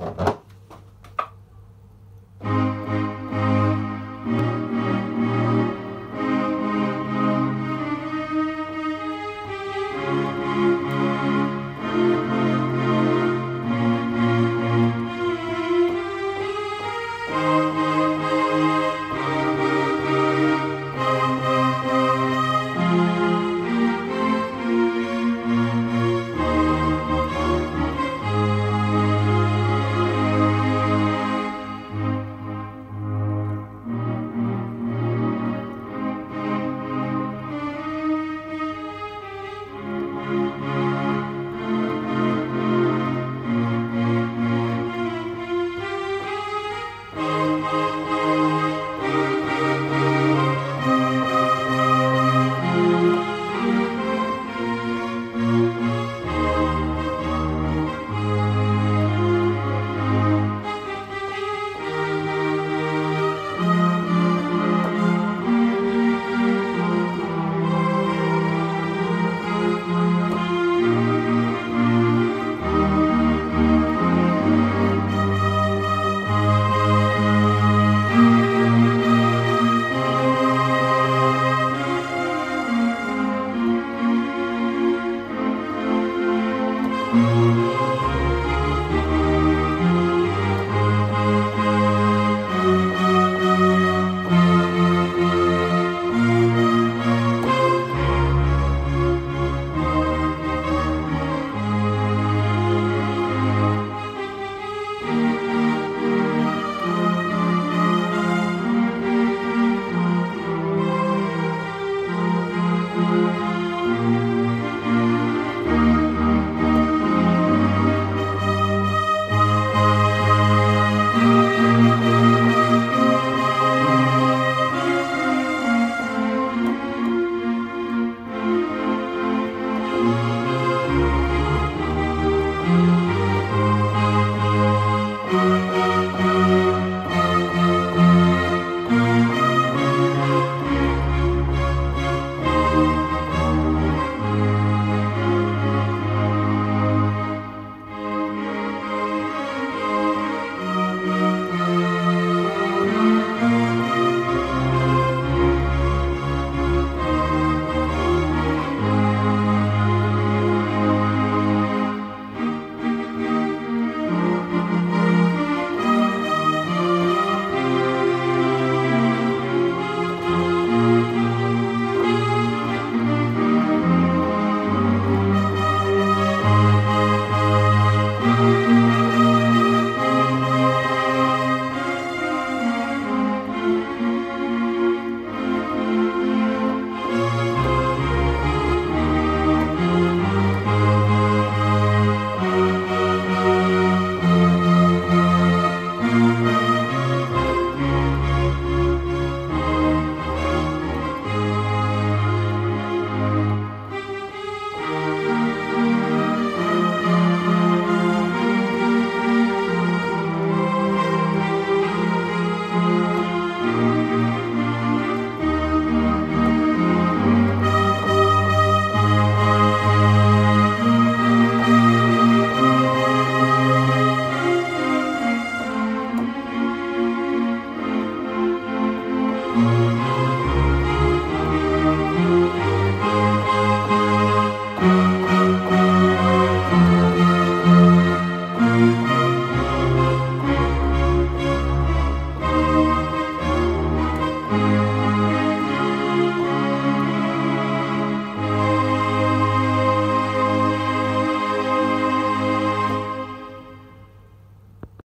Uh-huh. Música